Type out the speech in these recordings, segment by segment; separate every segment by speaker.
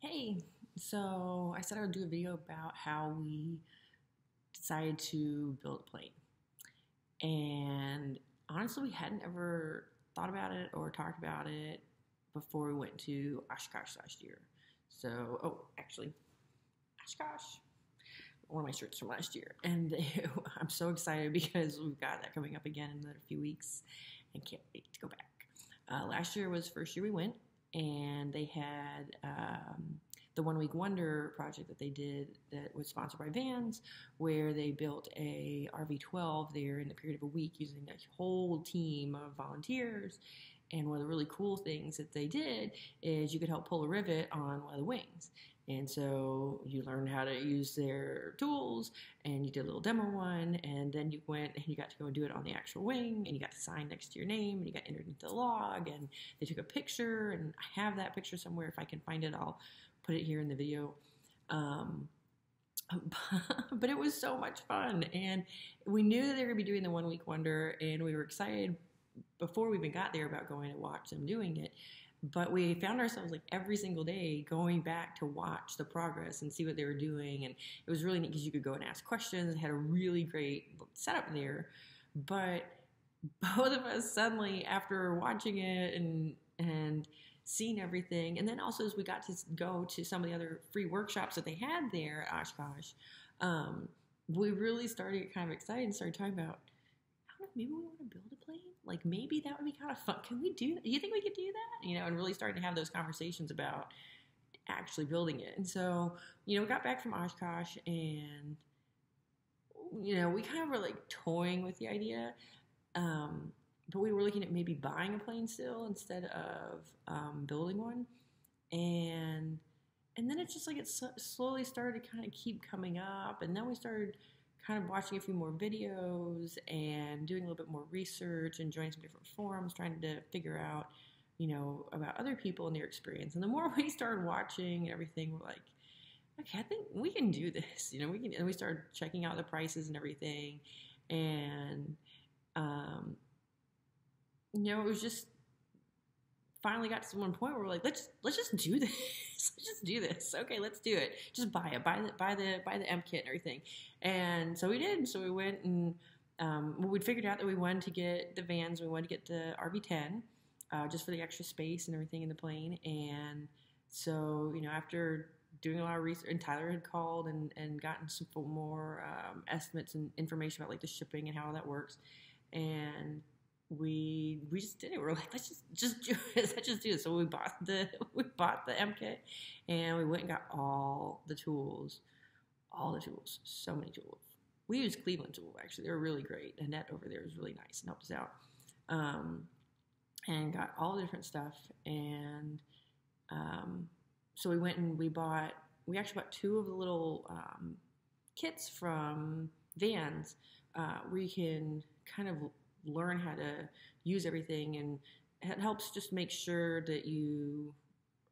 Speaker 1: Hey, so I said I would do a video about how we decided to build a plane. And honestly, we hadn't ever thought about it or talked about it before we went to Oshkosh last year. So, oh, actually, Oshkosh, one of my shirts from last year. And I'm so excited because we've got that coming up again in another few weeks and can't wait to go back. Uh, last year was first year we went, and they had um, the One Week Wonder project that they did that was sponsored by Vans, where they built a RV12 there in the period of a week using a whole team of volunteers. And one of the really cool things that they did is you could help pull a rivet on one of the wings. And so you learned how to use their tools and you did a little demo one. And then you went and you got to go and do it on the actual wing and you got to sign next to your name and you got entered into the log and they took a picture. And I have that picture somewhere. If I can find it, I'll put it here in the video. Um, but it was so much fun. And we knew that they were going to be doing the One Week Wonder and we were excited before we even got there about going to watch them doing it. But we found ourselves like every single day going back to watch the progress and see what they were doing. And it was really neat because you could go and ask questions. It had a really great setup there. But both of us suddenly, after watching it and and seeing everything, and then also as we got to go to some of the other free workshops that they had there at Oshkosh, um, we really started kind of excited and started talking about maybe we want to build a plane. Like maybe that would be kind of fun. Can we do that? Do you think we could do that? You know, and really starting to have those conversations about actually building it. And so, you know, we got back from Oshkosh and you know, we kind of were like toying with the idea. Um, but we were looking at maybe buying a plane still instead of um, building one. And and then it's just like it slowly started to kind of keep coming up. And then we started kind of watching a few more videos and doing a little bit more research and joining some different forums, trying to figure out, you know, about other people and their experience. And the more we started watching and everything, we're like, okay, I think we can do this. You know, we can. And we started checking out the prices and everything, and um, you know, it was just finally got to one point where we're like, let's let's just do this. let's just do this. Okay, let's do it. Just buy it. Buy the buy the buy the emp kit and everything. And so we did. So we went and um, we'd figured out that we wanted to get the vans. We wanted to get the RV10 uh, just for the extra space and everything in the plane. And so you know after doing a lot of research, and Tyler had called and, and gotten some more um, estimates and information about like the shipping and how that works. And we we just did it. We are like, let's just just do it. Let's just do it. So we bought the we bought the emp kit, and we went and got all the tools, all the tools, so many tools. We used Cleveland tool actually. They were really great. Annette over there was really nice and helped us out, um, and got all the different stuff. And um, so we went and we bought. We actually bought two of the little um, kits from Vans uh, where you can kind of learn how to use everything and it helps just make sure that you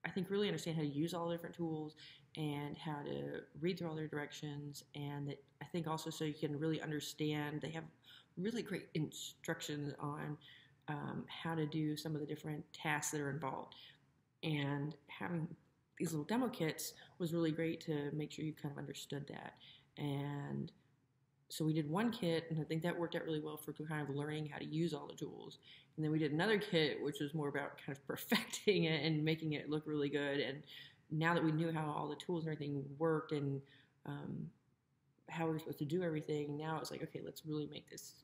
Speaker 1: i think really understand how to use all the different tools and how to read through all their directions and that i think also so you can really understand they have really great instructions on um, how to do some of the different tasks that are involved. And having these little demo kits was really great to make sure you kind of understood that. And so we did one kit, and I think that worked out really well for kind of learning how to use all the tools. And then we did another kit, which was more about kind of perfecting it and making it look really good. And now that we knew how all the tools and everything worked and um, how we were supposed to do everything, now it's like, okay, let's really make this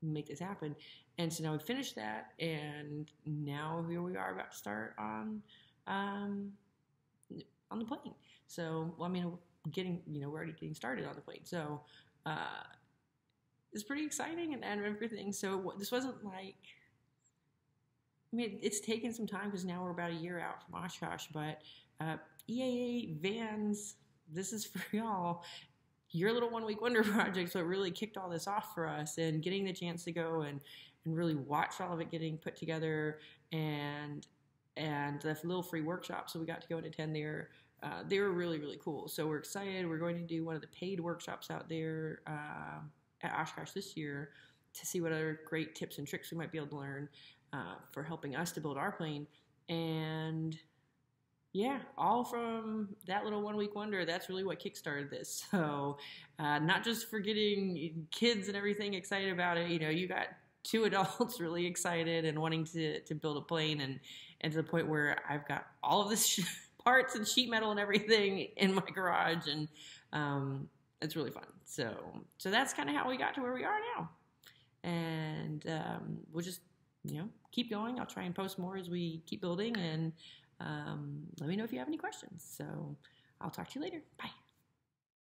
Speaker 1: make this happen. And so now we finished that, and now here we are about to start on um, on the plane. So, well, I mean, getting you know we're already getting started on the plane. So uh, it's pretty exciting and, and everything. So this wasn't like, I mean, it's taken some time because now we're about a year out from Oshkosh, but uh, EAA Vans, this is for y'all. Your little one week wonder project, so it really kicked all this off for us, and getting the chance to go and and really watch all of it getting put together, and and the little free workshop. So we got to go and attend there uh, they were really really cool. So we're excited. We're going to do one of the paid workshops out there uh, at Oshkosh this year to see what other great tips and tricks we might be able to learn uh, for helping us to build our plane. And yeah, all from that little one week wonder. That's really what kickstarted this. So, uh, not just for getting kids and everything excited about it. You know, you got two adults really excited and wanting to to build a plane, and and to the point where I've got all of this parts and sheet metal and everything in my garage, and um, it's really fun. So, so that's kind of how we got to where we are now, and um, we'll just you know keep going. I'll try and post more as we keep building and um, let me know if you have any questions. So I'll talk to you later. Bye.